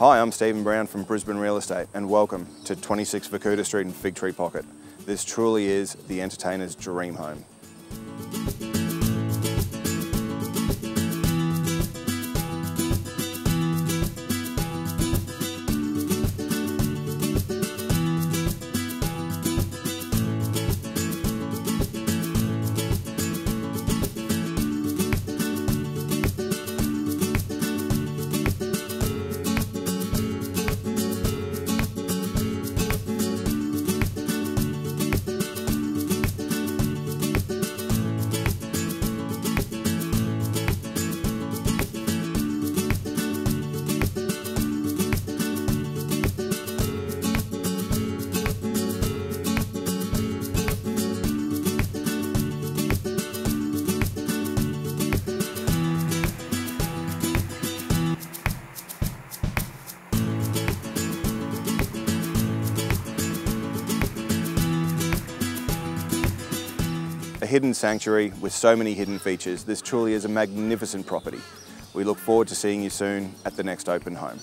Hi, I'm Stephen Brown from Brisbane Real Estate and welcome to 26 Vakuta Street in Fig Tree Pocket. This truly is the entertainer's dream home. Hidden sanctuary with so many hidden features, this truly is a magnificent property. We look forward to seeing you soon at the next open home.